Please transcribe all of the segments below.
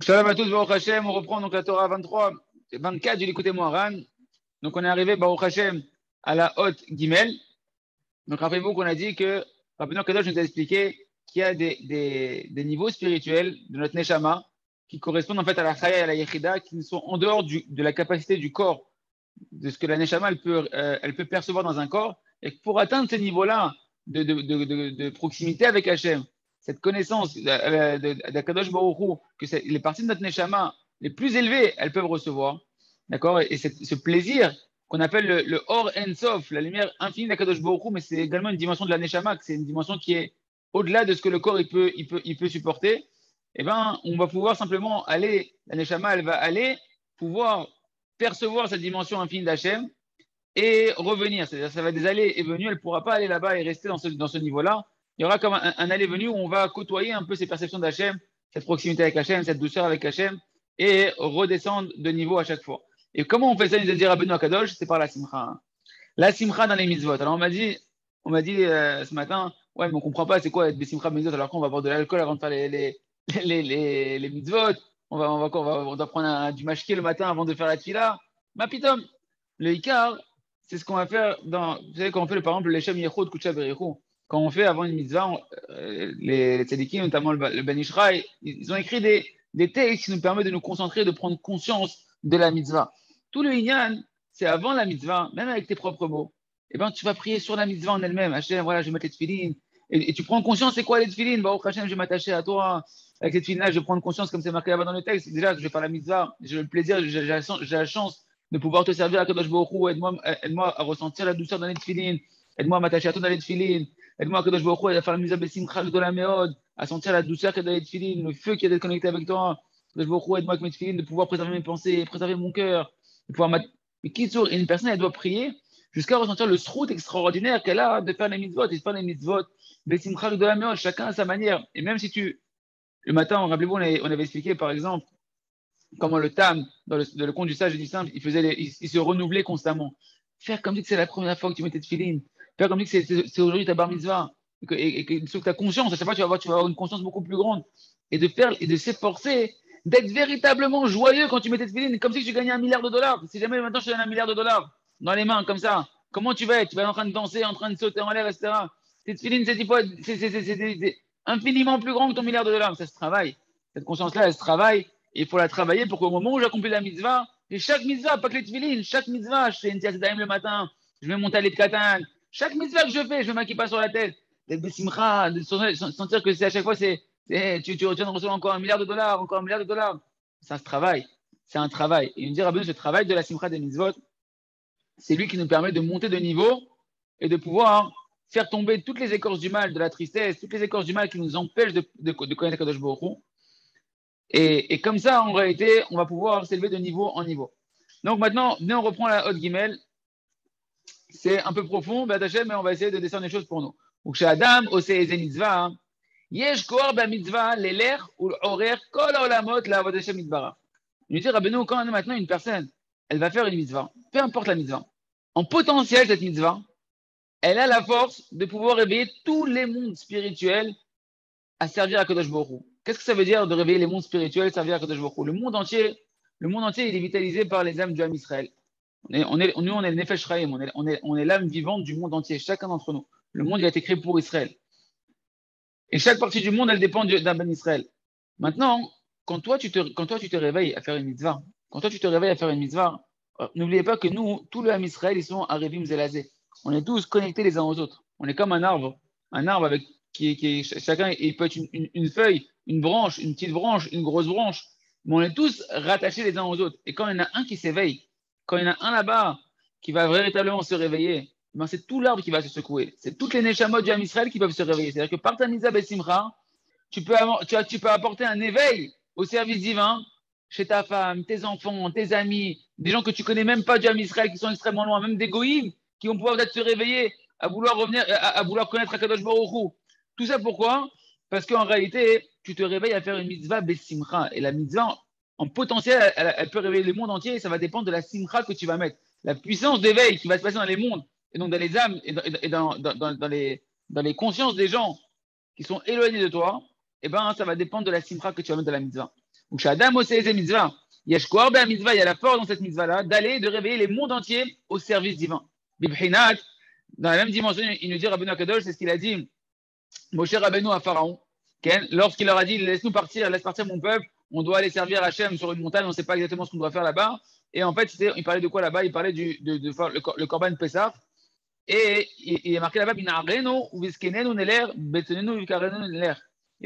Shalom à tous, Baruch Hashem. On reprend donc la Torah 23 et 24 du l'écouter Moharan. Donc on est arrivé, Baruch Hashem, à la haute Gimel. Donc rappelez-vous qu'on a dit que Rabbi Kadosh nous a expliqué qu'il y a des, niveaux spirituels de notre Neshama qui correspondent en fait à la Chaya et à la Yechida qui sont en dehors de la capacité du corps, de ce que la Neshama elle peut, euh, elle peut percevoir dans un corps. Et pour atteindre ces niveaux-là de, de, proximité avec Hachem, cette connaissance d'Akadosh Baruch que les parties de notre Neshama les plus élevées, elles peuvent recevoir. D'accord Et ce plaisir qu'on appelle le, le Or Ensof, la lumière infinie d'Akadosh Baruch mais c'est également une dimension de la Neshama, c'est une dimension qui est au-delà de ce que le corps il peut, il peut, il peut supporter. Eh ben, on va pouvoir simplement aller, la Neshama, elle va aller pouvoir percevoir cette dimension infinie d'Hachem et revenir. C'est-à-dire, ça va des allées et venues. Elle ne pourra pas aller là-bas et rester dans ce, dans ce niveau-là. Il y aura comme un, un aller-venu où on va côtoyer un peu ces perceptions d'Hachem, cette proximité avec Hachem, cette douceur avec Hachem, et redescendre de niveau à chaque fois. Et comment on fait ça, il dire à Benoît Kadosh C'est par la simcha. La simcha dans les mitzvot. Alors on m'a dit, on m'a dit euh, ce matin, ouais, mais on comprend pas c'est quoi être simcha mitzvot alors qu'on va boire de l'alcool avant de faire les, les, les, les, mitzvot. On va, on on va, on doit prendre du mashké le matin avant de faire la tfila. Ma pitom, le ikar, c'est ce qu'on va faire dans, vous savez, quand on fait par exemple le Shem Yechot Kucha quand on fait avant une mitzvah, euh, les, les notamment le, le Ben Ishraï, ils ont écrit des, textes qui nous permettent de nous concentrer, de prendre conscience de la mitzvah. Tout le Inyan, c'est avant la mitzvah, même avec tes propres mots. Eh ben, tu vas prier sur la mitzvah en elle-même. Hachem, voilà, je vais mettre les tefilines. Et, tu prends conscience, c'est quoi les tefilines? Bah, Hachem, je vais m'attacher à toi. Avec cette tefilines-là, je vais prendre conscience, comme c'est marqué là-bas dans le texte. Déjà, je vais faire la mitzvah. J'ai le plaisir, j'ai la chance de pouvoir te servir à Kadosh Baruch Aide-moi aide à ressentir la douceur dans les tefilines. Aide-moi à m'attacher à toi dans les tefilines. Aide-moi à Kadosh Baruch à faire la mitzvah Bessimcha de la méode, à sentir la douceur qu'il y a dans les tefilines, le feu qui est connecté avec toi. Kadosh aide-moi avec mes tefilines, de pouvoir préserver mes pensées, préserver mon cœur. De pouvoir Mais qui une personne, elle doit prier jusqu'à ressentir le srout extraordinaire qu'elle a de faire les mitzvot et de faire les mitzvot. Bessimcha de la méode, chacun à sa manière. Et même si tu. Le matin, rappelez-vous, on avait expliqué par exemple comment le tam, dans le, dans conte du sage du simple, il, il, se renouvelait constamment. Faire comme si c'est la première fois que tu mettais de filine. Faire comme si c'est aujourd'hui ta bar mitzvah. Et que, et, que tu as conscience, à chaque fois tu vas, avoir, tu vas avoir une conscience beaucoup plus grande. Et de faire et de s'efforcer d'être véritablement joyeux quand tu mettais de filine, comme si tu gagnais un milliard de dollars. Si jamais maintenant je te donne un milliard de dollars dans les mains, comme ça, comment tu vas être? Tu vas être en train de danser, en train de sauter en l'air, etc. Tes filine, c'est infiniment plus grand que ton milliard de dollars. Ça se travaille. Cette conscience-là, elle se travaille il faut la travailler pour qu'au moment où j'accomplis la mitzvah, et chaque mitzvah, pas que les tefilines, chaque mitzvah, je fais une tiasedaïm le matin, je mets mon talit de katan, chaque mitzvah que je fais, je mets pas sur la tête, d'être besimcha, de sentir que c'est à chaque fois, c'est, tu, tu retiens de recevoir encore un milliard de dollars, encore un milliard de dollars. Ça se travaille. C'est un travail. Et il me dit, Rabbi, ce travail de la simcha des mitzvot, c'est lui qui nous permet de monter de niveau et de pouvoir faire tomber toutes les écorces du mal, de la tristesse, toutes les écorces du mal qui nous empêchent de, de, de connaître Kadosh Baruch et, et, comme ça, en réalité, on va pouvoir s'élever de niveau en niveau. Donc maintenant, on reprend la haute guimel. C'est un peu profond, mais on va essayer de descendre les choses pour nous. Donc chez Adam, osé mitzvah, yesh koar mitzvah, l'eler ou l'horer, kol olamot la vodeshem mitzvah. Il dit, Rabbeinu, quand maintenant une personne, elle va faire une mitzvah, peu importe la mitzvah, en potentiel, cette mitzvah, elle a la force de pouvoir réveiller tous les mondes spirituels à servir à Kodosh Baruch Qu'est-ce que ça veut dire de réveiller les mondes spirituels, servir à Kadosh Le monde entier, le monde entier, il est vitalisé par les âmes du Ham Israël. On est, on est, nous, on est le Nefesh Raïm, on est, on est, on est l'âme vivante du monde entier, chacun d'entre nous. Le monde il a été créé pour Israël. Et chaque partie du monde, elle dépend d'un Ben Israël. Maintenant, quand toi, tu te, quand toi, tu te réveilles à faire une mitzvah, quand toi, tu te réveilles à faire une mitzvah, euh, n'oubliez pas que nous, tout le Ham Israël, ils sont à Revim Zelazé. On est tous connectés les uns aux autres. On est comme un arbre, un arbre avec qui, qui chacun, il peut être une, une feuille, une branche, une petite branche, une grosse branche, mais on est tous rattachés les uns aux autres. Et quand il y en a un qui s'éveille, quand il y en a un là-bas qui va véritablement se réveiller, ben c'est tout l'arbre qui va se secouer. C'est toutes les neshamot du Israël qui peuvent se réveiller. C'est-à-dire que par ta et Simcha, tu peux, apporter un éveil au service divin chez ta femme, tes enfants, tes amis, des gens que tu connais même pas du Israël qui sont extrêmement loin, même des goïms qui vont pouvoir peut-être se réveiller à vouloir revenir, à, vouloir connaître Akadosh Baruch Tout ça pourquoi? Parce qu'en réalité, tu te réveilles à faire une mitzvah besimcha. Et la mitzvah, en potentiel, elle, peut réveiller le monde entier et ça va dépendre de la simcha que tu vas mettre. La puissance d'éveil qui va se passer dans les mondes, et donc dans les âmes et dans, dans, les, dans les consciences des gens qui sont éloignés de toi, eh ben, ça va dépendre de la simcha que tu vas mettre dans la mitzvah. Ou Shadam Oseze Mitzvah. Yeshkoar Ben Mitzvah, il y a la force dans cette mitzvah-là d'aller, de réveiller les mondes entiers au service divin. Bibhinat, dans la même dimension, il nous dit Rabbeinu Akadosh, c'est ce qu'il a dit Moshe Rabbeinu à Pharaon, lorsqu'il leur a dit Laisse-nous partir, laisse partir mon peuple, on doit aller servir Hachem sur une montagne, on ne sait pas exactement ce qu'on doit faire là-bas. Et en fait, il parlait de quoi là-bas? Il parlait du, de, de, le, le Pessah. Et il, est marqué là-bas Il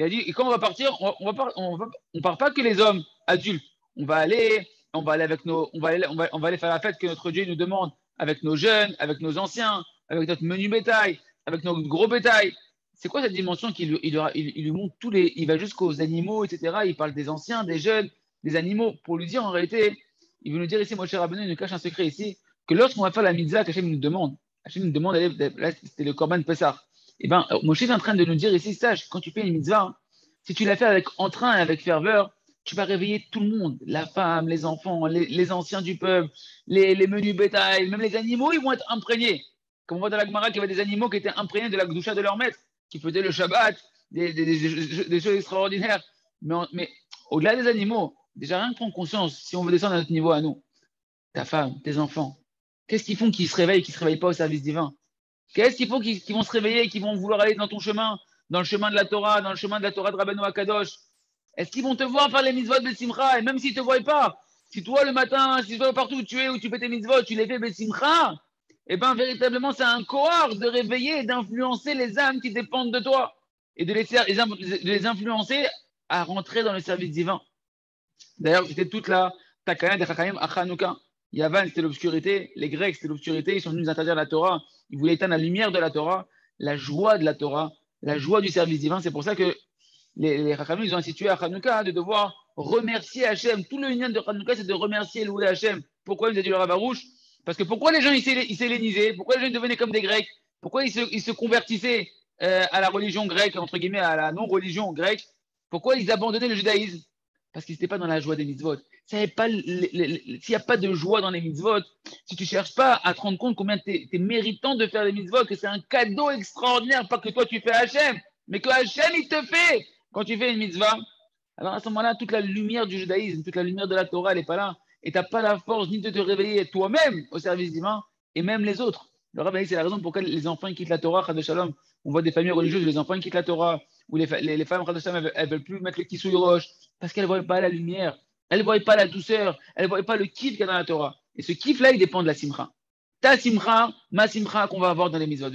a dit Et quand on va partir, on ne on va, part pas que les hommes adultes. On va aller, on va aller avec nos, on va aller, on va, on va aller faire la fête que notre Dieu nous demande avec nos jeunes, avec nos anciens, avec notre menu bétail, avec notre gros bétail. C'est quoi cette dimension qu'il il, il, lui montre tous les. Il va jusqu'aux animaux, etc. Il parle des anciens, des jeunes, des animaux. Pour lui dire en réalité, il veut nous dire ici, mon cher il nous cache un secret ici, que lorsqu'on va faire la mitzvah qu'Hachem nous demande, Hachem nous demande, là c'était le Korban Pessah. Eh bien, Moshe est en train de nous dire ici, sache, quand tu fais une mitzvah, si tu la fais avec entrain et avec ferveur, tu vas réveiller tout le monde, la femme, les enfants, les, anciens du peuple, les, menus bétail, même les animaux, ils vont être imprégnés. Comme on voit dans la Gemara qu'il y avait des animaux qui étaient imprégnés de la gdoucha de leur maître qui faisaient le Shabbat, des, choses extraordinaires. Mais, au-delà des animaux, déjà rien que prendre conscience, si on veut descendre à notre niveau à nous, ta femme, tes enfants, qu'est-ce qu'ils font qu'ils se réveillent, qu'ils ne se réveillent pas au service divin? Qu'est-ce qu'ils font qu'ils vont se réveiller, qu'ils vont vouloir aller dans ton chemin, dans le chemin de la Torah, dans le chemin de la Torah de Rabbeinu Akadosh Est-ce qu'ils vont te voir faire les mitzvot de Simcha Et même s'ils ne te voient pas, si toi le matin, si toi partout où tu es, où tu fais tes mitzvot, tu les fais Besimcha, eh bien, véritablement, c'est un cohort de réveiller et d'influencer les âmes qui dépendent de toi et de les, influencer à rentrer dans le service divin. D'ailleurs, c'était toute la Takana de Chachamim à Chanukah. Yavan, c'était l'obscurité. Les Grecs, c'était l'obscurité. Ils sont venus interdire la Torah. Ils voulaient éteindre la lumière de la Torah, la joie de la Torah, la joie du service divin. C'est pour ça que les, les ils ont institué à Chanukah de devoir remercier Hachem. Tout le lien de Chanukah, c'est de remercier et louer Hachem. Pourquoi ils ont dit le Ravarouche parce que pourquoi les gens ils s'hellénisaient Pourquoi les gens devenaient comme des Grecs? Pourquoi ils se, convertissaient euh, à la religion grecque, entre guillemets, à la non-religion grecque? Pourquoi ils abandonnaient le judaïsme? Parce qu'ils n'étaient pas dans la joie des mitzvot. S'il n'y a pas de joie dans les mitzvot, si tu ne cherches pas à te rendre compte combien tu es, méritant de faire les mitzvot, que c'est un cadeau extraordinaire, pas que toi tu fais Hachem, mais que Hachem il te fait! Quand tu fais une mitzvah, alors à ce moment-là, toute la lumière du judaïsme, toute la lumière de la Torah, elle n'est pas là et tu n'as pas la force ni de te réveiller toi-même au service divin et même les autres. Le rabbi, c'est la raison pour laquelle les enfants quittent la Torah, Shalom. On voit des familles religieuses, les enfants quittent la Torah, ou les, les, femmes, elles, ne veulent plus mettre le kissouille roche parce qu'elles ne voient pas la lumière, elles ne voient pas la douceur, elles ne voient pas le kiff qu'il y a dans la Torah. Et ce kiff-là, il dépend de la simcha. Ta simcha, ma simcha qu'on va avoir dans les mitzvot.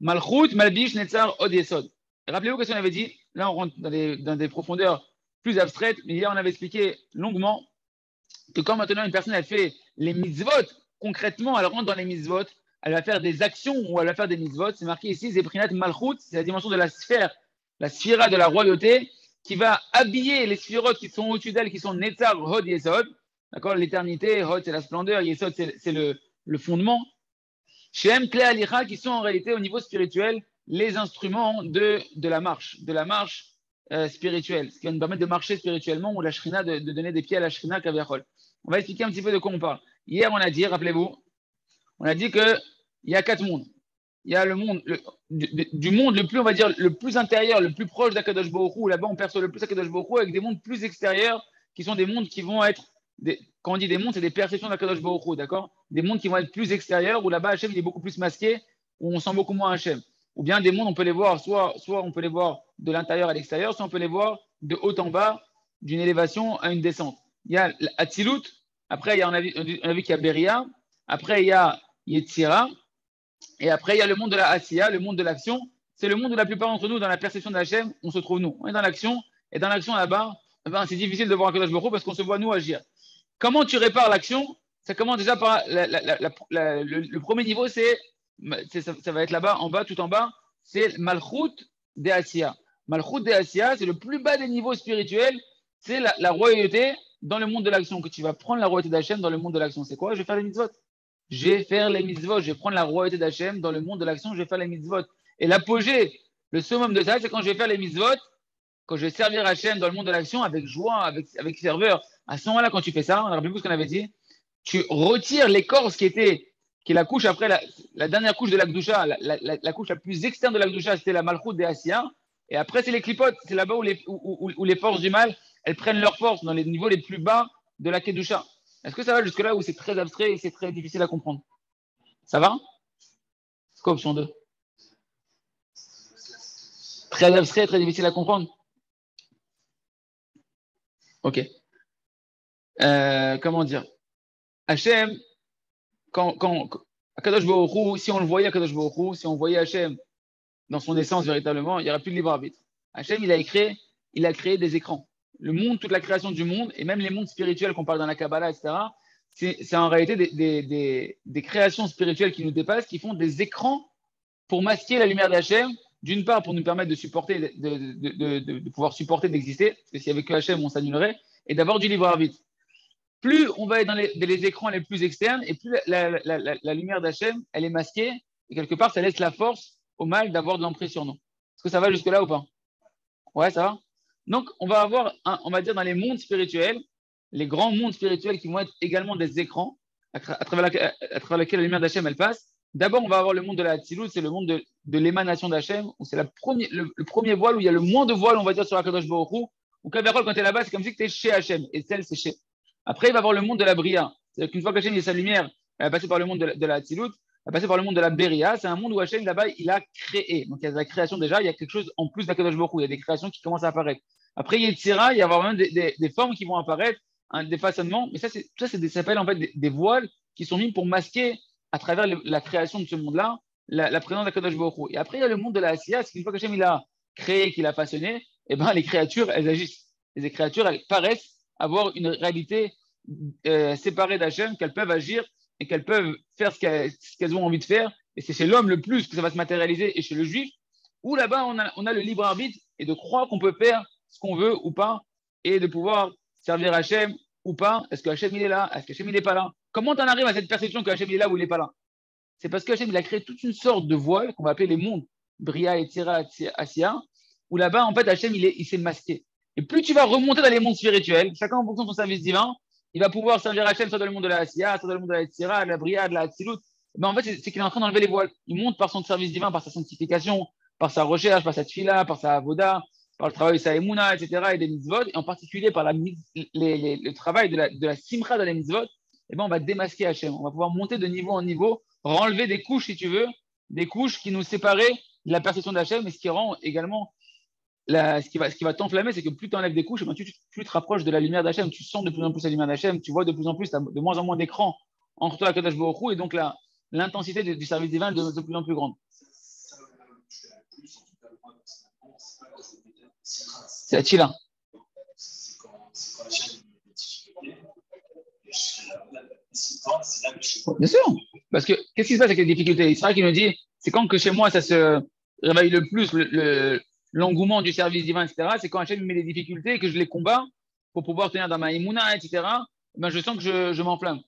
Malchut, Malbish, Netzar, Rappelez-vous ce qu'on avait dit? Là, on rentre dans des profondeurs plus abstraites, mais hier, on avait expliqué longuement que quand maintenant une personne elle fait les mitzvot, concrètement, elle rentre dans les mitzvot, elle va faire des actions ou elle va faire des mitzvot. C'est marqué ici, Zeprinat Malchut, c'est la dimension de la sphère, la sphira de la royauté, qui va habiller les sphirotes qui sont au-dessus d'elle, qui sont Netzar, Hod, Yesod. D'accord L'éternité, Hod, c'est la splendeur, Yesod, c'est le, fondement. Shem, Kle, Alicha, qui sont en réalité au niveau spirituel les instruments de la marche, de la marche euh, spirituelle, ce qui va nous permettre de marcher spirituellement ou la shrina, de, donner des pieds à la shrina kaviachol. On va expliquer un petit peu de quoi on parle. Hier, on a dit, rappelez-vous, on a dit qu'il y a quatre mondes. Il y a le monde, du, monde le plus, on va dire, le plus intérieur, le plus proche d'Akadosh Baruch là-bas on perçoit le plus Akadosh Baruch avec des mondes plus extérieurs, qui sont des mondes qui vont être, quand on dit des mondes, c'est des perceptions d'Akadosh Baruch d'accord? Des mondes qui vont être plus extérieurs, où là-bas Hachem il est beaucoup plus masqué, où on sent beaucoup moins Hachem. Ou bien des mondes, on peut les voir, soit, soit on peut les voir de l'intérieur à l'extérieur, soit on peut les voir de haut en bas, d'une élévation à une descente. Il y a Atzilut, après, il y a, on a vu, qu'il y a Beria. Après, il y a Yetzira. Et après, il y a le monde de la Asiya, le monde de l'action. C'est le monde où la plupart d'entre nous, dans la perception de la chaîne, on se trouve nous. On est dans l'action. Et dans l'action là-bas, eh ben, c'est difficile de voir un Baruch parce qu'on se voit nous agir. Comment tu répares l'action? Ça commence déjà par le, premier niveau, c'est ça, va être là-bas, en bas, tout en bas, c'est Malchut de Asiya. Malchut de Asiya, c'est le plus bas des niveaux spirituels, c'est la royauté dans le monde de l'action, que tu vas prendre la royauté d'Hachem dans le monde de l'action. C'est quoi? Je vais faire les mitzvot. Je vais faire les mitzvot. Je vais prendre la royauté d'Hachem dans le monde de l'action. Je vais faire les mitzvot. Et l'apogée, le summum de ça, c'est quand je vais faire les mitzvot, quand je vais servir Hachem dans le monde de l'action avec joie, avec, avec serveur. À ce moment-là, quand tu fais ça, on a rappelé ce qu'on avait dit, tu retires l'écorce qui était, qui est la couche après la, dernière couche de la Gdusha, la, couche la plus externe de la Gdusha, c'était la Malchut des Asiya. Et après, c'est les clipotes. C'est là-bas où les, où les forces du mal elles prennent leur force dans les niveaux les plus bas de la Kedusha. Est-ce que ça va jusque-là où c'est très abstrait et c'est très difficile à comprendre? Ça va? C'est quoi option 2 Très abstrait, très difficile à comprendre Ok. Euh, comment dire? Hachem, quand, quand, Akadosh si on le voyait Akadosh Baruch si on voyait Hachem dans son essence véritablement, il n'y aurait plus de libre arbitre. Hachem, il a, créé, il a créé des écrans. Le monde, toute la création du monde, et même les mondes spirituels qu'on parle dans la Kabbalah, etc., c'est en réalité des, créations spirituelles qui nous dépassent, qui font des écrans pour masquer la lumière d'Hachem, d'une part pour nous permettre de supporter, de, pouvoir supporter d'exister, parce que s'il n'y avait que Hachem, on s'annulerait, et d'abord du libre arbitre. Plus on va être dans les, écrans les plus externes, et plus la, lumière d'Hachem, elle est masquée, et quelque part, ça laisse la force au mal d'avoir de l'emprise sur nous. Est-ce que ça va jusque-là ou pas? Ouais, ça va? Donc, on va avoir, on va dire, dans les mondes spirituels, les grands mondes spirituels qui vont être également des écrans à, travers, lesquels la lumière d'Hachem, elle passe. D'abord, on va avoir le monde de la Tzilut, c'est le monde de, l'émanation d'Hachem, où c'est le, premier voile, où il y a le moins de voile, on va dire, sur Akadosh Baruch Hu, quand tu es là-bas, c'est comme si tu es chez Hachem, et celle, c'est chez. Après, il va avoir le monde de la Bria. C'est-à-dire qu'une fois qu'Hachem a sa lumière, elle va passer par le monde de la, de elle va passer par le monde de la Beria. C'est un monde où Hachem, là-bas, il a créé. Donc, il y a la création déjà, il y a quelque chose en plus d'Akadosh Baruch Il y a des créations qui commencent à apparaître. Après, il y a Tzira, il y a vraiment des, des, formes qui vont apparaître, un, des façonnements. Mais ça, ça s'appelle en fait des, voiles qui sont mis pour masquer à travers la création de ce monde-là la, la, présence d'Akadosh Baruch Et après, il y a le monde de la Asiya. C'est qu'une fois qu'Hachem, il a créé, qu'il a façonné, eh ben, les créatures, elles agissent. Les créatures, elles paraissent avoir une réalité euh, séparées d'Hachem, qu'elles peuvent agir et qu'elles peuvent faire ce qu'elles ont envie de faire. Et c'est chez l'homme le plus que ça va se matérialiser et chez le juif, où là-bas on a, le libre arbitre et de croire qu'on peut faire ce qu'on veut ou pas et de pouvoir servir Hachem ou pas. Est-ce que Hachem il est là? Est-ce que Hachem il n'est pas là? Comment on arrive à cette perception que Hachem il est là ou il n'est pas là? C'est parce que Hachem il a créé toute une sorte de voile qu'on va appeler les mondes, Bria et Tira, Asia, où là-bas en fait Hachem il s'est masqué. Et plus tu vas remonter dans les mondes spirituels, chacun en fonction de son service divin, il va pouvoir servir Hachem soit dans le monde de la Asiya, soit dans le monde de la Tzira, de la Bria, de la Tzilut. Ben, en fait, c'est qu'il est en train d'enlever les voiles. Il monte par son service divin, par sa sanctification, par sa recherche, par sa tfila, par sa avoda, par le travail de sa emuna, etc., et des mitzvot, et en particulier par la, le travail de la, de la simcha de la mitzvot, et ben, on va démasquer Hachem. On va pouvoir monter de niveau en niveau, renlever des couches, si tu veux, des couches qui nous séparaient de la perception d'Hachem, et ce qui rend également ce qui va, va t'enflammer, c'est que plus tu enlèves des couches, ben, tu, te rapproches de la lumière d'Hachem, tu sens de plus en plus la lumière d'Hachem, tu vois de plus en plus, de moins en moins d'écran entre toi et Kadash et donc l'intensité du, service divin est de, plus en plus grande. C'est la Chila. Bien sûr, parce que qu'est-ce qui se passe avec les difficultés? Israël qui nous dit, c'est quand que chez moi ça se réveille le plus, l'engouement du service divin, etc., c'est quand Hachem met des difficultés et que je les combats pour pouvoir tenir dans ma imuna, etc., ben je sens que je, je m'enflamme.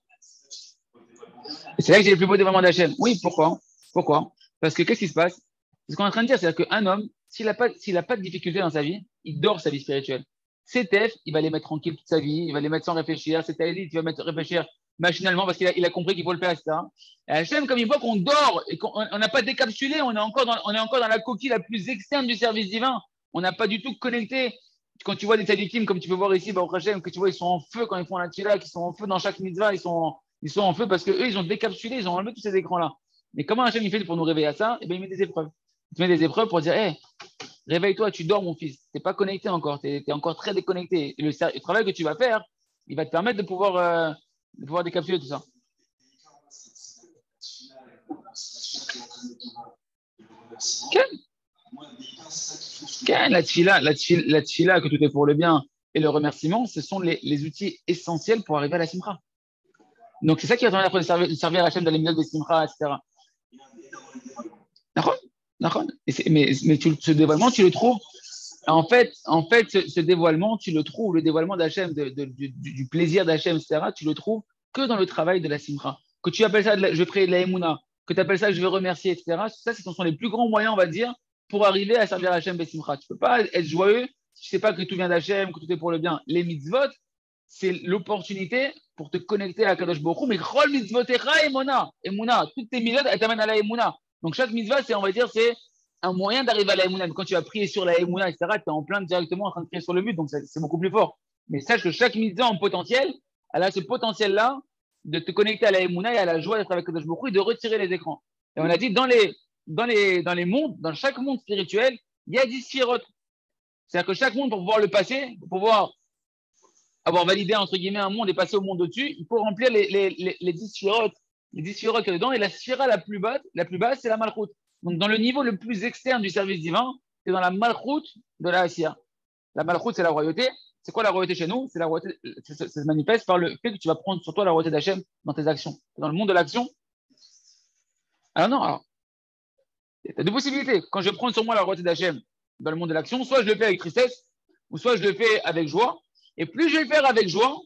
c'est là que j'ai le plus beau dévoilement d'Hachem. Oui, pourquoi? Pourquoi? Parce que qu'est-ce qui se passe? C'est ce qu'on est en train de dire, c'est-à-dire qu'un homme, s'il n'a pas, pas de difficulté dans sa vie, il dort sa vie spirituelle. Ses tefs, il va les mettre tranquilles toute sa vie, il va les mettre sans réfléchir. C'est il va mettre réfléchir machinalement parce qu'il a, compris qu'il faut le faire, etc. Et Hachem, comme il voit qu'on dort et qu'on n'a pas décapsulé, on est, encore dans, on est encore dans la coquille la plus externe du service divin. On n'a pas du tout connecté. Quand tu vois des tzadikim, comme tu peux voir ici, bah, Hachem, que tu vois, ils sont en feu quand ils font la tila, qu'ils sont en feu dans chaque mitzvah, ils sont, ils sont en feu parce qu'eux, ils ont décapsulé, ils ont enlevé tous ces écrans-là. Mais comment Hachem il fait pour nous réveiller à ça? Eh bien, il met des épreuves. Il met des épreuves pour dire, hé, réveille-toi, tu dors, mon fils. Tu n'es pas connecté encore, tu es, encore très déconnecté. Le, travail que tu vas faire, il va te permettre de pouvoir. Euh, de pouvoir décapsuler tout ça. la tfila, la, la que tout est pour le bien et le remerciement, ce sont les, les outils essentiels pour arriver à la simra. Donc c'est ça qui va permettre de servir, à la chaîne de l'émission de simra, etc. Mais, mais tu, ce dévoilement, tu le trouves. En fait, en fait ce, dévoilement, tu le trouves, le dévoilement d'Hachem, du, plaisir d'Hachem, etc., tu le trouves que dans le travail de la simra. Que tu appelles ça, je vais prier de la emuna, que tu appelles ça, je vais remercier, etc. Ça, ce sont les plus grands moyens, on va dire, pour arriver à servir Hachem Bessimcha. Tu ne peux pas être joyeux si tu ne sais pas que tout vient d'Hachem, que tout est pour le bien. Les mitzvot, c'est l'opportunité pour te connecter à Kadosh Baruch mais Chol mitzvotecha emuna, emuna. Toutes tes mitzvot, elles t'amènent à la emuna. Donc chaque mitzvah, c'est, on va dire, c'est un moyen d'arriver à la Emouna. Quand tu vas prier sur la Emouna, etc., tu es en plein directement en train de prier sur le but, donc c'est beaucoup plus fort. Mais sache que chaque mitzvah en potentiel, elle a ce potentiel-là de te connecter à la Emouna et à la joie d'être avec Kadosh Baruch et de retirer les écrans. Et on a dit, dans les, dans les, dans les mondes, dans chaque monde spirituel, il y a 10 sphérot. C'est-à-dire que chaque monde, pour pouvoir le passer, pour pouvoir avoir validé, entre guillemets, un monde et passer au monde au-dessus, il faut remplir les, les, les, 10 sphérotes, les 10 sphérotes qu'il y a dedans. Et la sphira la plus basse, la plus basse, c'est la malchoute. Donc, dans le niveau le plus externe du service divin, c'est dans la malchoute de la Assia. La malchoute, c'est la royauté. C'est quoi la royauté chez nous? C'est la royauté, ça se manifeste par le fait que tu vas prendre sur toi la royauté d'Hachem dans tes actions. Dans le monde de l'action. Alors non, alors, il y a deux possibilités. Quand je prends sur moi la royauté d'Hachem dans le monde de l'action, soit je le fais avec tristesse, ou soit je le fais avec joie. Et plus je vais le faire avec joie,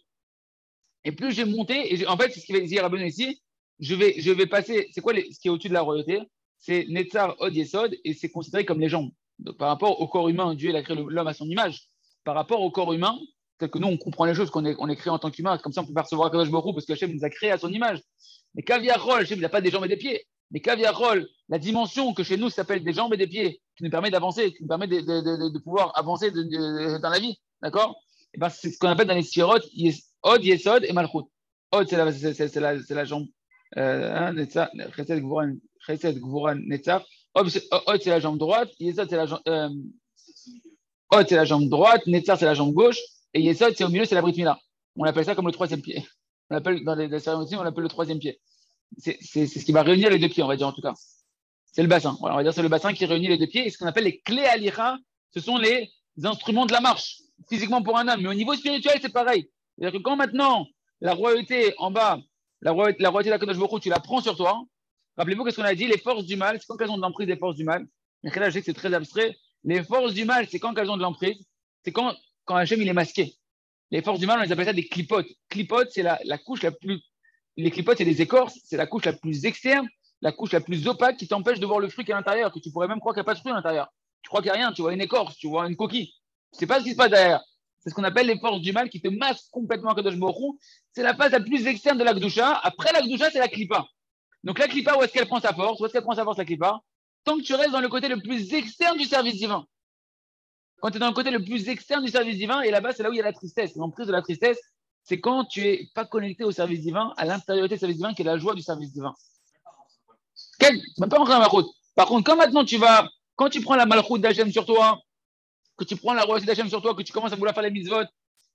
et plus je vais et en fait, c'est ce qu'il va dire Rabbeinu ici, je vais, je vais passer, c'est quoi ce qui est au-dessus de la royauté? C'est Netzar Od Yesod, et c'est considéré comme les jambes. par rapport au corps humain, Dieu a créé l'homme à son image par rapport au corps humain, tel que nous, on comprend les choses, qu'on est, on est créé en tant qu'humain, comme ça on peut percevoir Kadosh Baruch parce que Hachem nous a créé à son image. Mais Kaviarol, Hachem, il n'a pas des jambes et des pieds. Mais Kaviarol, la dimension que chez nous s'appelle des jambes et des pieds, qui nous permet d'avancer, qui nous permet de, pouvoir avancer dans la vie, d'accord? Eh ben, C'est ce qu'on appelle dans les sirotes, Od, Yesod et Malchut. Od, c'est la, c'est, la, la, jambe. Euh, hein, Chesed, Gvuran, Netzach. Od, c'est la jambe droite. Yesod, c'est la jambe. Euh, Hot, c'est la jambe droite, c'est la jambe gauche, et Yesod, c'est au milieu, c'est la Brit Mila. On appelle ça comme le troisième pied. On appelle, dans les, cérémonies, on l'appelle le troisième pied. C'est ce qui va réunir les deux pieds, on va dire en tout cas. C'est le bassin. On va dire c'est le bassin qui réunit les deux pieds. Et ce qu'on appelle les clés à ce sont les instruments de la marche, physiquement pour un homme. Mais au niveau spirituel, c'est pareil. C'est-à-dire que quand maintenant la royauté en bas, la royauté, la royauté de la Kodesh tu la prends sur toi, rappelez-vous qu'est-ce qu'on a dit, les forces du mal, c'est quand elles ont de l'emprise des forces du mal. Là, je sais que c'est très abstrait. Les forces du mal, c'est quand elles ont de l'emprise, c'est quand, quand Hachem il est masqué. Les forces du mal, on les appelle ça des clipotes. Clipotes, c'est la, couche la plus. Les clipotes, c'est des écorces, c'est la couche la plus externe, la couche la plus opaque qui t'empêche de voir le fruit qui est à l'intérieur, que tu pourrais même croire qu'il n'y a pas de fruit à l'intérieur. Tu crois qu'il n'y a rien, tu vois une écorce, tu vois une coquille. C'est pas ce qui se passe derrière. C'est ce qu'on appelle les forces du mal qui te masquent complètement à Kadosh C'est la phase la plus externe de la Gdusha. Après la c'est la clipa. Donc la clipa, où est-ce qu'elle prend sa force? Où est-ce qu'elle prend sa force, la clipa tant que tu restes dans le côté le plus externe du service divin. Quand tu es dans le côté le plus externe du service divin, et là-bas, c'est là où il y a la tristesse. L'emprise de la tristesse, c'est quand tu n'es pas connecté au service divin, à l'intériorité du service divin, qui est la joie du service divin. Quel? Même pas rentrer dans la route. Par contre, quand maintenant tu vas, quand tu prends la malroute d'Hachem sur toi, que tu prends la royauté d'Hachem sur toi, que tu commences à vouloir faire les mitzvot,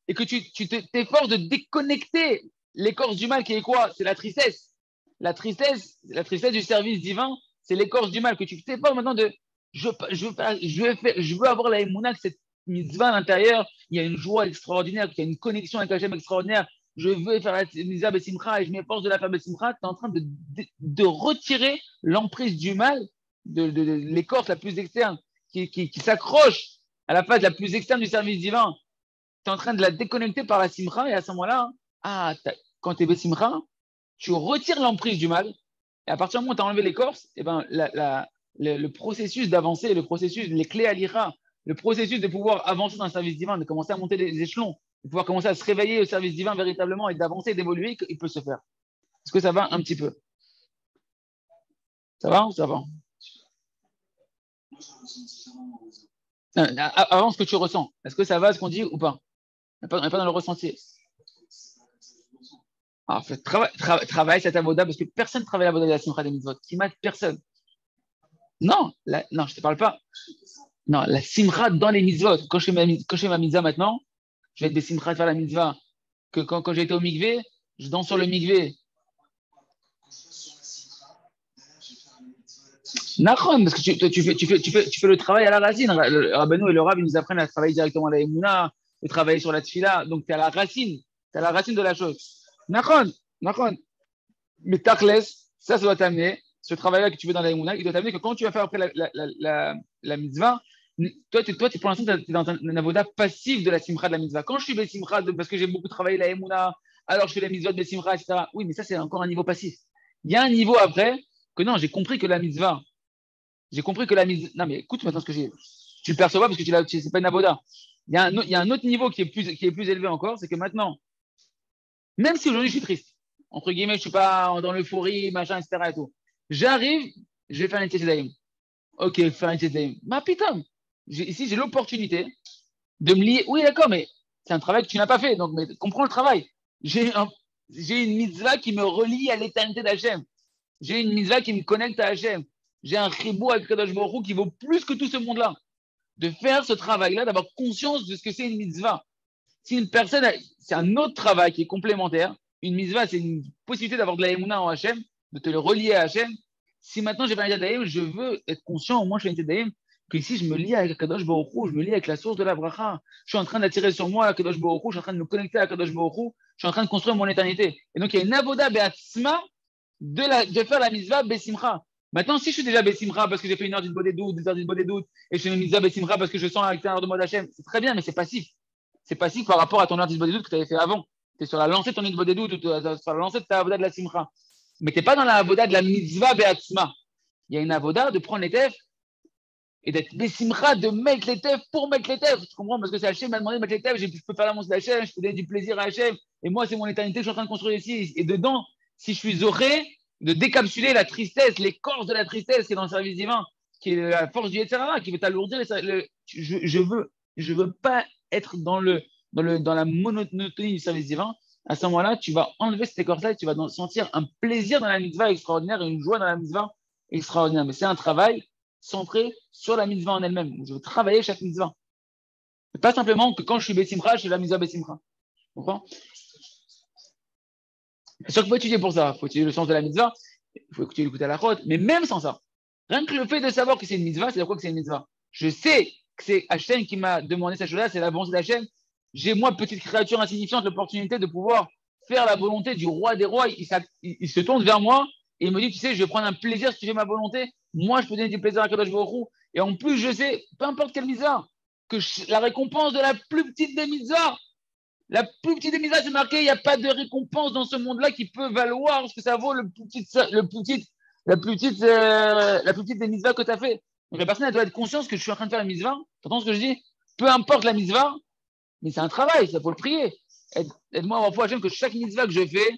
et que tu t'efforces de déconnecter l'écorce du mal qui est quoi? C'est la tristesse. La tristesse, la tristesse du service divin, c'est l'écorce du mal que tu pas maintenant de je, je, je, veux, faire, je veux avoir la émouna, cette mitzvah à l'intérieur, il y a une joie extraordinaire, il y a une connexion avec Hachem extraordinaire. Je veux faire la mitzvah Bessimcha et je m'efforce de la faire Bessimcha. Tu es en train de, de, retirer l'emprise du mal, de, l'écorce la plus externe, qui, qui, qui s'accroche à la phase la plus externe du service divin. Tu es en train de la déconnecter par la simcha et à ce moment-là, ah, quand tu es Bessimcha, tu retires l'emprise du mal et à partir du moment où tu as enlevé l'écorce, eh ben, le, processus d'avancer, le processus, les clés à l'ira, le processus de pouvoir avancer dans le service divin, de commencer à monter les échelons, de pouvoir commencer à se réveiller au service divin véritablement et d'avancer, d'évoluer, il peut se faire. Est-ce que ça va un petit peu? Ça va ou ça va? Avant ce que tu ressens, est-ce que ça va ce qu'on dit ou pas? On n'est pas dans le ressenti. Fait, travaille, cette avoda parce que personne ne travaille l'avoda de la simcha des mitzvot. Kimat, personne. Non, non, je ne te parle pas. Non, la simcha dans les mitzvot. Quand je ma, quand ma mitzvah maintenant, je vais être des simcha de faire la mitzvah. Que quand, quand j'étais au mikvé, je danse sur le mikvé. Nachon, parce que tu, tu, fais, tu, fais, tu, fais, tu fais le travail à la racine. Rabbeinu et le Rab, nous apprennent à travailler directement à la Emouna, de travailler sur la tfila. Donc, tu es à la racine. Tu à la racine de la chose. Nakon, Nakon. Mais Takles, ça, ça doit t'amener, ce travail-là que tu veux dans la Emouna, il doit t'amener que quand tu vas faire après la, la, la, la, mitzvah, toi, tu, toi, pour l'instant, tu es dans un, avoda passif de la simcha de la mitzvah. Quand je suis simcha parce que j'ai beaucoup travaillé la Emouna, alors je fais la mitzvah de simcha, etc. Oui, mais ça, c'est encore un niveau passif. Il y a un niveau après que non, j'ai compris que la mitzvah, j'ai compris que la mitzvah. Non, mais écoute maintenant ce que j'ai. Tu le perçois parce que tu l'as, c'est pas une avoda. Il y, a un, il y a un autre niveau qui est plus, qui est plus élevé encore, c'est que maintenant, même si aujourd'hui je suis triste, entre guillemets, je suis pas dans l'euphorie, machin, etc. J'arrive, je vais faire une Daïm. ok, faire un Daim. Ma putain, ici j'ai l'opportunité de me lier. Oui, d'accord, mais c'est un travail que tu n'as pas fait, donc mais, comprends le travail. J'ai une mitzvah qui me relie à l'éternité d'Hachem. J'ai une mitzvah qui me connecte à Hachem. J'ai un ribou avec Kadosh Baruch qui vaut plus que tout ce monde-là. De faire ce travail-là, d'avoir conscience de ce que c'est une mitzvah. Si une personne, c'est un autre travail qui est complémentaire. Une mitzvah, c'est une possibilité d'avoir de la en Hachem, de te le relier à Hachem. Si maintenant j'ai fait un Daim, je veux être conscient, au moins je fais un Daim, que ici je me lie avec Kadosh Baruch je me lie avec la source de la bracha. Je suis en train d'attirer sur moi Kadosh Baruch je suis en train de me connecter à Kadosh Baruch je suis en train de construire mon éternité. Et donc il y a une avoda be'atzma de, de faire la mitzvah besimcha. Maintenant, si je suis déjà besimcha parce que j'ai fait une heure d'une bonne doute, deux heures d'une bonne doute, et je fais une mitzvah besimcha parce que je sens avec l'intérieur de moi d'Hachem, c'est très bien, mais c'est passif. C'est passif par rapport à ton heure d'une bonne doute que tu avais fait avant. Tu es sur la lancée de ton bonne doute ou sur la lancée de ta avoda de la simcha. Mais tu n'es pas dans la avoda de la mitzvah be'atzma. Il y a une avoda de prendre les tefs et d'être besimcha, de mettre les tefs pour mettre les tefs. Tu comprends? Parce que c'est Hachem m'a demandé de mettre les tefs, je peux faire la de Hachem, je peux donner du plaisir à Hachem. Et moi, c'est mon éternité, je suis en train de construire ici. Et dedans, si je suis zoré, de décapsuler la tristesse, l'écorce de la tristesse qui est dans le service divin, qui est la force du etc., qui veut t'alourdir. Je, je veux, je veux pas être dans, le, dans, le, dans la monotonie du service divin. À ce moment-là, tu vas enlever cette écorce-là et tu vas sentir un plaisir dans la mitzvah extraordinaire et une joie dans la mitzvah extraordinaire. Mais c'est un travail centré sur la mitzvah en elle-même. Je veux travailler chaque mitzvah. Pas simplement que quand je suis Bessimcha, je fais la mitzvah Bessimcha. Tu comprends? C'est sûr qu'il faut étudier pour ça. Il faut étudier le sens de la mitzvah. Il faut écouter l'écoute à la route. Mais même sans ça, rien que le fait de savoir que c'est une mitzvah, c'est quoi que c'est une mitzvah Je sais c'est Hachem qui m'a demandé cette chose-là, c'est la volonté. J'ai, moi, petite créature insignifiante, l'opportunité de pouvoir faire la volonté du roi des rois. Il, se tourne vers moi et il me dit, tu sais, je vais prendre un plaisir si tu fais ma volonté. Moi, je peux donner du plaisir à Kadosh Baruch Et en plus, je sais, peu importe quelle misère, que la récompense de la plus petite des mitzvahs, la plus petite des mitzvahs, c'est marqué, il n'y a pas de récompense dans ce monde-là qui peut valoir ce que ça vaut le plus le plus la plus petite, euh, la plus petite des mitzvahs que tu as fait. Donc la personne, doit être consciente que je suis en train de faire la mitzvah. Tu entends ce que je dis? Peu importe la mitzvah, mais c'est un travail, ça faut le prier. Aide-moi à avoir foi que chaque mitzvah que je fais,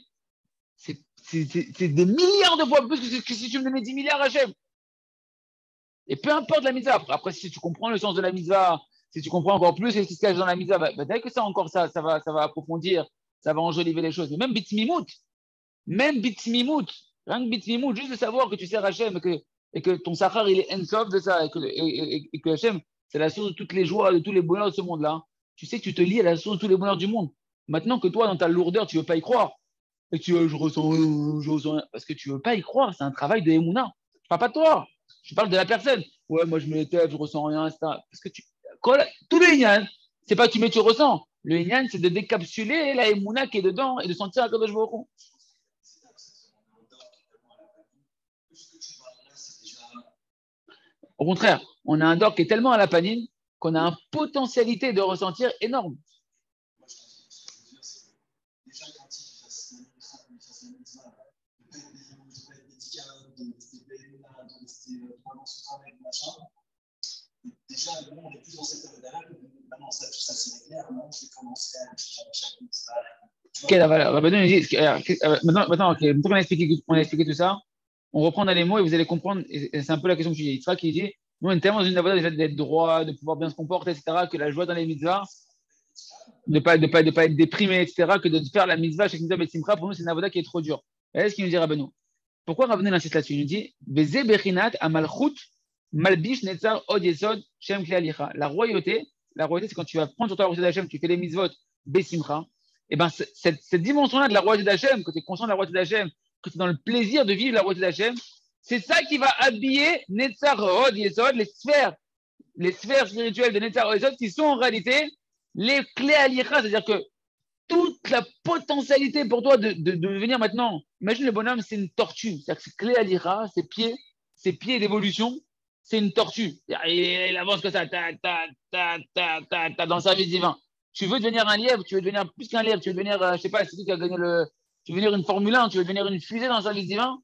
c'est des milliards de fois plus que, si tu me donnais 10 milliards à Hachem. Et peu importe la mitzvah. Après, si tu comprends le sens de la mitzvah, si tu comprends encore plus ce qui se cache dans la mitzvah, bah, bah, dès que ça encore, ça, ça, va, ça va approfondir, ça va enjoliver les choses. Mais même Bitzmimout, même Bitzmimout, rien que Bitzmimout, juste de savoir que tu sers Hachem que, et que ton sachar, il est ensof de ça, et que, et, c'est la source de toutes les joies, de tous les bonheurs de ce monde-là. Tu sais que tu te lis à la source de tous les bonheurs du monde. Maintenant que toi, dans ta lourdeur, tu ne veux pas y croire, et tu veux, je ressens, je ressens parce que tu ne veux pas y croire, c'est un travail de Emouna. Je parle pas de toi, je parle de la personne. Ouais, moi je me tête, je ressens rien, etc. Parce que tu, tout le Inyan, c'est pas tu mets, tu ressens. Le Inyan, c'est de décapsuler la Emouna qui est dedans et de sentir un Kadosh Baruch Au contraire, on a un dor qui est tellement à la panine qu'on a une potentialité de ressentir énorme. déjà, maintenant, ça, expliqué, on a expliqué tout ça, on reprend dans les mots et vous allez comprendre, et c'est un peu la question que tu dis. Yitzhak qui dit, nous, on est tellement dans une avoda déjà d'être droit, de pouvoir bien se comporter, etc., que la joie dans les mitzvahs, de ne pas, être déprimé, etc., que de faire la mitzvah chaque mitzvah simcha, pour nous, c'est une avoda qui est trop dure. Et ce qu'il nous dit Rabbeinu. Pourquoi Rabbeinu insiste là-dessus? Il nous dit, La royauté, la royauté, c'est quand tu vas prendre sur toi la royauté d'Hachem, tu fais les mitzvot Besimcha. Et ben cette, cette dimension-là de la royauté d'Hachem, que tu es conscient de la royauté d'Hachem, que es dans le plaisir de vivre la royauté d'Hachem, c'est ça qui va habiller Netzar Od Yesod, les sphères, les sphères spirituelles de Netzar Od Yesod, qui sont en réalité les clés Alicha, c'est-à-dire que toute la potentialité pour toi de, de, devenir maintenant, imagine le bonhomme, c'est une tortue, c'est-à-dire que c'est clé Alicha, ses pieds, ses pieds d'évolution, c'est une tortue. Il, avance que ça, ta, ta, ta, ta, ta, dans le service divin. Tu veux devenir un lièvre, tu veux devenir plus qu'un lièvre, tu veux devenir, euh, je sais pas, c'est qui qui a gagné le. Tu veux devenir une Formule 1, tu veux devenir une fusée dans le service divin.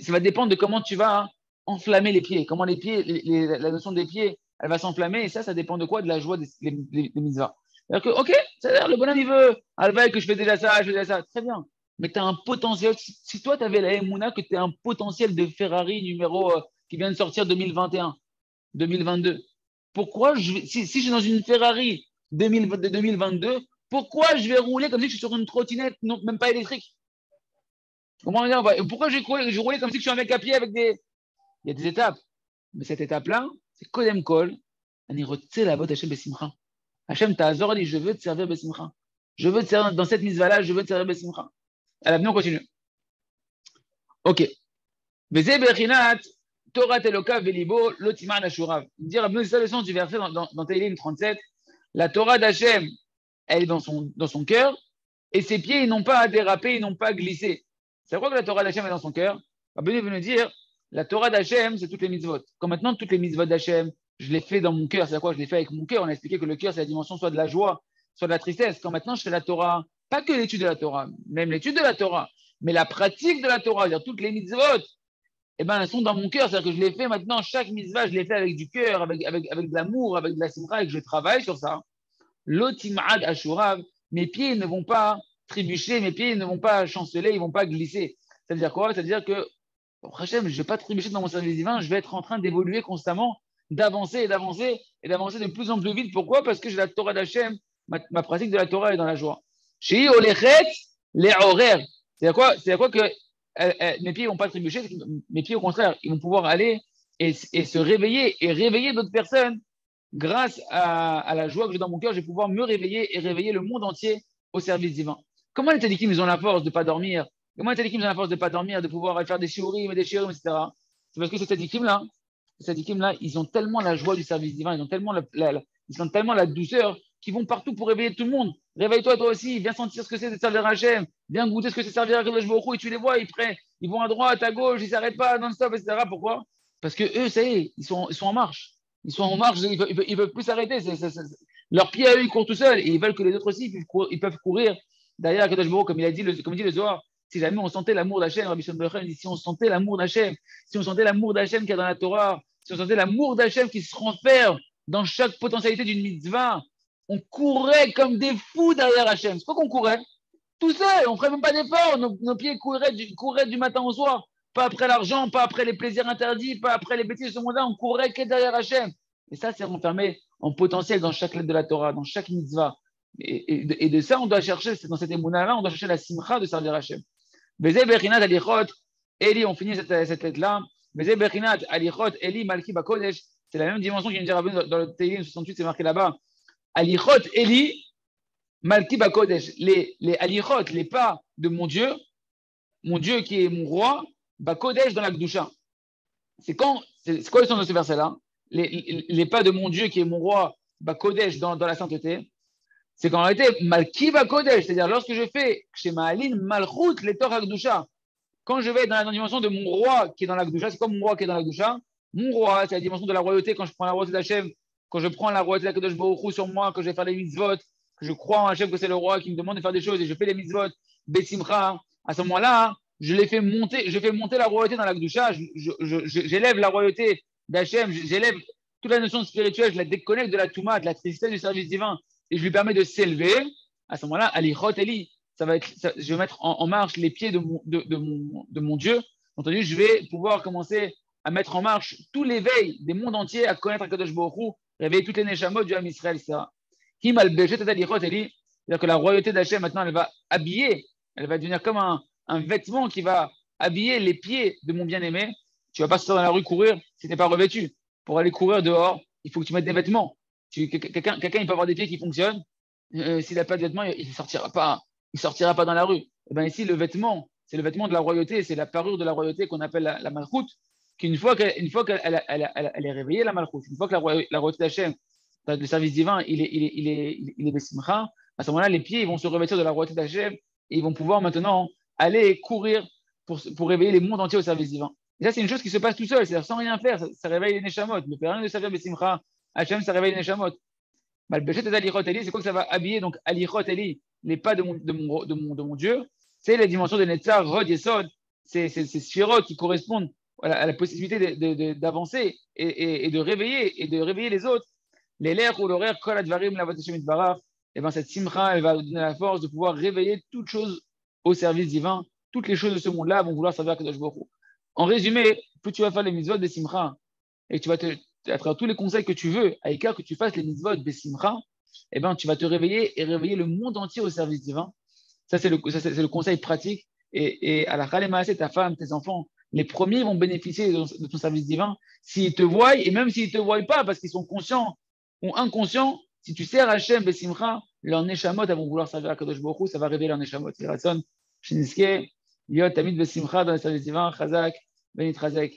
ça va dépendre de comment tu vas enflammer les pieds, comment les pieds, la notion des pieds, elle va s'enflammer. Et ça, ça dépend de quoi De la joie des, des, des, C'est-à-dire que, ok, c'est-à-dire le bonhomme, il veut, Alva, que je fais déjà ça, je fais déjà ça, très bien. Mais tu as un potentiel. Si, toi, tu avais la Emouna, que tu as un potentiel de Ferrari numéro euh, qui vient de sortir 2021. 2022 Pourquoi, si, si je suis dans une Ferrari 2022, pourquoi je vais rouler comme si je suis sur une trottinette, même pas électrique? Pourquoi je vais, rouler comme si je suis un mec à pied avec des. Il y a des étapes. Mais cette étape-là, c'est Kodem Kol. On la botte Hachem Besimcha. Hachem Ta'azor dit Je veux te servir Besimcha. Je veux te servir dans cette mise-là, je veux te servir Besimcha. Alors, on continue. Ok. Veze Bechinat, Torah Teloka Velibo, Lotiman Ashurav. Dire, c'est ça le sens du verset dans, dans, dans 37. La Torah d'Hachem, elle est dans son, dans cœur, et ses pieds, n'ont pas à déraper, ils n'ont pas à glisser. C'est quoi que la Torah d'Hachem est dans son cœur Rabbeinu veut nous dire, la Torah d'Hachem, c'est toutes les mitzvot. Comme maintenant, toutes les mitzvot d'Hachem, je les fais dans mon cœur. C'est quoi Je les fais avec mon cœur. On a expliqué que le cœur, c'est la dimension soit de la joie, soit de la tristesse. Quand maintenant, je fais la Torah, pas que l'étude de la Torah, même l'étude de la Torah, mais la pratique de la Torah, c'est-à-dire toutes les mitzvot, eh ben, elles sont dans mon cœur. C'est-à-dire que je les fais maintenant, chaque mitzvah, je les fais avec du cœur, avec, avec, avec de l'amour, avec de la simra, et que je travaille sur ça. L'otimad ashurav, mes pieds ne vont pas trébucher, mes pieds ne vont pas chanceler, ils ne vont pas glisser. C'est-à-dire quoi? C'est-à-dire que, je ne vais pas trébucher dans mon service divin, je vais être en train d'évoluer constamment, d'avancer et d'avancer et d'avancer de plus en plus vite. Pourquoi? Parce que j'ai la Torah d'Hachem, ma, pratique de la Torah est dans la joie. Chez Olechet, les horaires. C'est à quoi, c'est quoi que euh, euh, mes pieds ne vont pas trébucher, mes pieds au contraire, ils vont pouvoir aller et, se réveiller et réveiller d'autres personnes grâce à, la joie que j'ai dans mon cœur, je vais pouvoir me réveiller et réveiller le monde entier au service divin. Comment les Tadikim, ils ont la force de ne pas dormir? Comment les Tadikim, ils ont la force de ne pas dormir, de pouvoir faire des shiurim et des shiurim, etc. C'est parce que ces Tadikim-là, ces là ils ont tellement la joie du service divin, ils ont tellement la, ils ont tellement la douceur qu'ils vont partout pour réveiller tout le monde. Réveille-toi toi aussi, viens sentir ce que c'est de servir Hachem, viens goûter ce que c'est de servir à Kadosh et tu les vois, ils, prennent, ils vont à droite, à gauche, ils s'arrêtent pas non-stop, etc. Pourquoi? Parce que eux, ça y est, ils sont en marche. Ils sont en marche, ils ne peuvent, plus s'arrêter. Leurs pieds à eux, ils courent tout seuls ils veulent que les autres aussi, ils peuvent courir, derrière Kadosh comme il a dit, le, comme dit le Zohar. Si jamais on sentait l'amour d'Hachem, Rabbi dit si on sentait l'amour d'Hachem, si on sentait l'amour d'Hachem qu'il y a dans la Torah, si on sentait l'amour d'Hachem qui se renferme dans chaque potentialité d'une mitzvah, on courait comme des fous derrière Hachem. C'est quoi qu'on courait Tout seul, on ne ferait même pas d'effort. Nos, pieds couraient du matin au soir. Pas après l'argent, pas après les plaisirs interdits, pas après les bêtises de ce monde-là. On courait que derrière Hachem. Et ça, c'est renfermé en potentiel dans chaque lettre de la Torah, dans chaque mitzvah. Et, de ça, on doit chercher, dans cette émouna-là, on doit chercher la simcha de servir Hachem. Eli, on finit cette, cette lettre-là. Eli, Malki Bakodesh. C'est la même dimension qu'il y a dans le Télim 68, c'est marqué là-bas. Alichot Eli, Malki Bakodesh. Les, les alichot, les pas de mon Dieu, mon Dieu qui est mon roi, Bakodesh dans la Gdusha. C'est quand, c'est quoi le sens de ce verset-là? Les, pas de mon Dieu qui est mon roi, Bakodesh dans, dans la sainteté. C'est qu'en réalité, Malki Bakodesh, c'est-à-dire lorsque je fais chez Maalin, Malchut, les Torah Gdusha. Quand je vais dans la dimension de mon roi qui est dans la Gdusha, c'est comme mon roi qui est dans la Gdusha. Mon roi, c'est la dimension de la royauté quand je prends la royauté d'Hachem quand je prends la royauté de Baruch sur moi, quand je vais faire les mitzvot, que je crois en Hachem que c'est le roi qui me demande de faire des choses et je fais les mitzvot, Besimcha, à ce moment-là, je les fais monter, je fais monter la royauté dans la Gdusha, j'élève la royauté d'Hachem, j'élève toute la notion spirituelle, je la déconnecte de la Touma, de la tristesse du service divin et je lui permets de s'élever. À ce moment-là, Alichot Eli, ça va être, je vais mettre en, marche les pieds de mon, de, mon, de mon Dieu. Entendu, je vais pouvoir commencer à mettre en marche tout l'éveil des mondes entiers à connaître Akadosh Baruch réveiller toutes les Neshamot du Ham Israël, etc. Kim al c'est-à-dire que la royauté d'Hachem, maintenant, elle va habiller, elle va devenir comme un, un, vêtement qui va habiller les pieds de mon bien-aimé. Tu vas pas sortir dans la rue courir si tu n'es pas revêtu. Pour aller courir dehors, il faut que tu mettes des vêtements. Quelqu'un, il peut avoir des pieds qui fonctionnent. Euh, s'il n'a pas de vêtements, il ne sortira pas. Il sortira pas dans la rue. Et eh ben ici, le vêtement, c'est le vêtement de la royauté, c'est la parure de la royauté qu'on appelle la, la malchoute, qu'une fois qu'elle elle, elle, elle, est réveillée, la malchoute, une fois que la, la royauté d'Hachem, le service divin, il est, il est, il est, il est, à ce moment-là, les pieds ils vont se revêtir de la royauté d'Hachem et ils vont pouvoir maintenant aller courir pour, pour réveiller les mondes entiers au service divin. Et ça, c'est une chose qui se passe tout seul, c'est-à-dire sans rien faire, ça, réveille les Neshamot. Ne fait rien de servir Bessimcha, Hachem, ça réveille les Neshamot. Malbechet et Alichot Eli, c'est quoi que ça va habiller Donc, Alichot Eli, les pas de mon, de mon, de mon, de Dieu, c'est les dimensions de Netzar, Rod, Yesod, c'est ces sphirotes qui correspondent à la possibilité d'avancer et, de réveiller et de réveiller les autres, les lèvres ou l'horaire, kol advarim la et bien cette simcha, elle va donner la force de pouvoir réveiller toutes choses au service divin. Toutes les choses de ce monde-là vont vouloir servir Kadosh Baruch En résumé, plus tu vas faire les mitzvot des simcha et tu vas te, à tous les conseils que tu veux, à que tu fasses les mitzvot, besimcha, eh ben, tu vas te réveiller et réveiller le monde entier au service divin. Ça, c'est le, le, conseil pratique. Et, et à la c'est ta femme, tes enfants, les premiers vont bénéficier de, ton service divin s'ils te voient, et même s'ils ne te voient pas, parce qu'ils sont conscients ou inconscients, si tu sers Hachem, Besimcha, leur Neshamot, elles vont vouloir servir à Kadosh Baruch ça va révéler leur Neshamot. Yot, Tamid Besimcha, dans le service divin, Chazak, Benit Chazak.